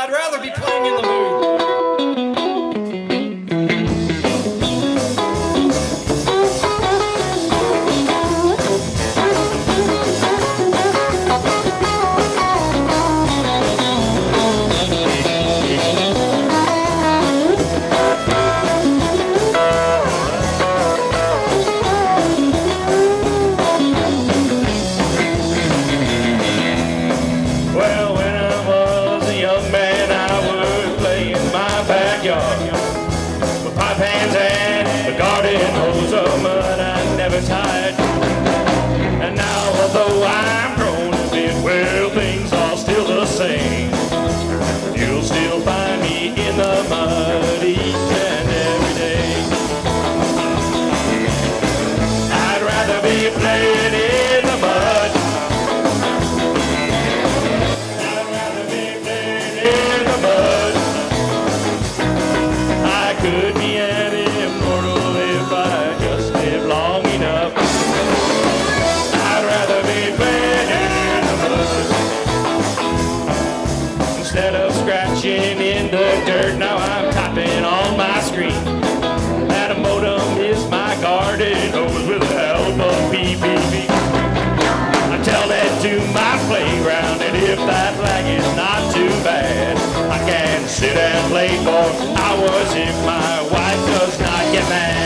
I'd rather be playing in the mud. Tired. And now, although I'm grown a bit, well, things are still the same. You'll still find me in the mud Instead of scratching in the dirt, now I'm typing on my screen. That modem is my garden hose with the help of PPP. I tell that to my playground, and if that lag is not too bad, I can sit and play for hours if my wife does not get mad.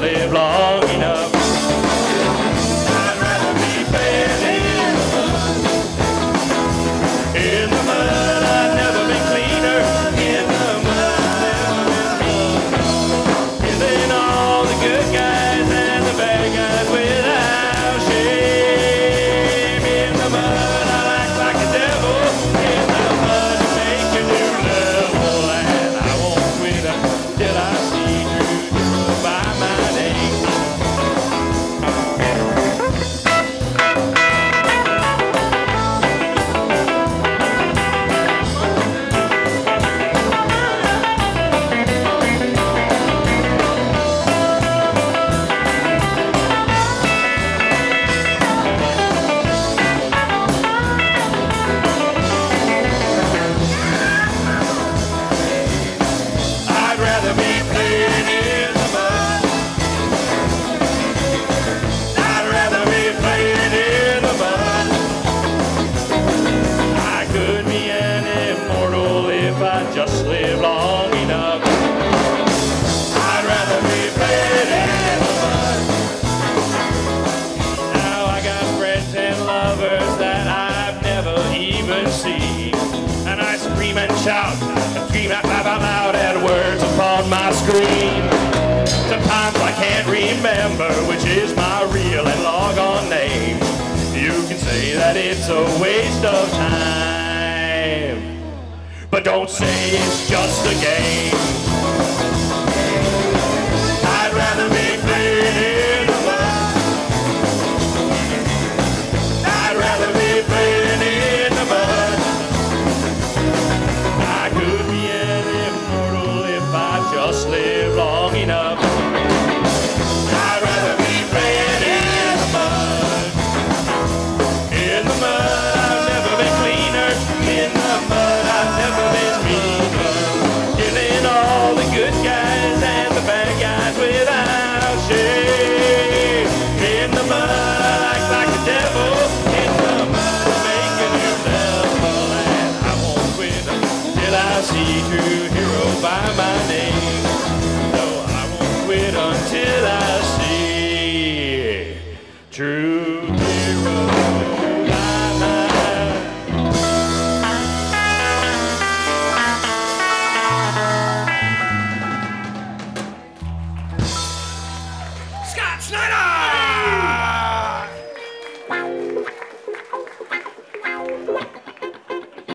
Live long can't remember which is my real and logon name. You can say that it's a waste of time. But don't say it's just a game. In the mud, I've never been meaner. Killing all the good guys and the bad guys without shame. In the mud, I act like a devil. In the mud, make a new level, and I won't quit until I see true hero by my name. Scott Snyder!